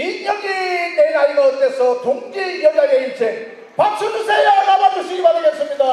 민혁이 내 나이가 어때서 동지 여자의 인생. 박수 주세요. 나아주시기 바라겠습니다.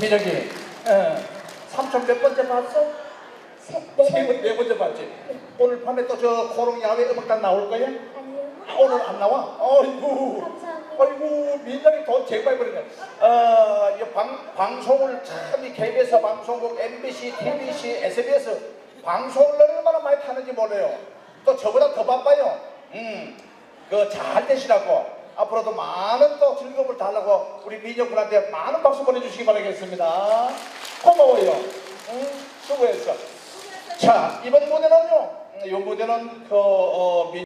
민혁이 어, 삼촌 몇 번째 봤어? 세 번, 네 번째 봤지? 오늘 밤에 또저 코롱 야외 음악단 나올 거야? 아, 오늘 안 나와? 어이구 감사합니다. 어이구 민혁이 돈 제발 버리네 어, 이 방, 방송을 참 이 KBS 방송국, MBC, TBC, SBS 방송을 얼마나 많이 타는지 몰라요 또 저보다 더 바빠요 음, 그 잘 되시라고 앞으로도 많은 또 즐거움을 달라고 우리 민혁군한테 많은 박수 보내주시기 바라겠습니다. 고마워요. 응, 수고했어. 자 이번 무대는요. 이 무대는 그 어, 민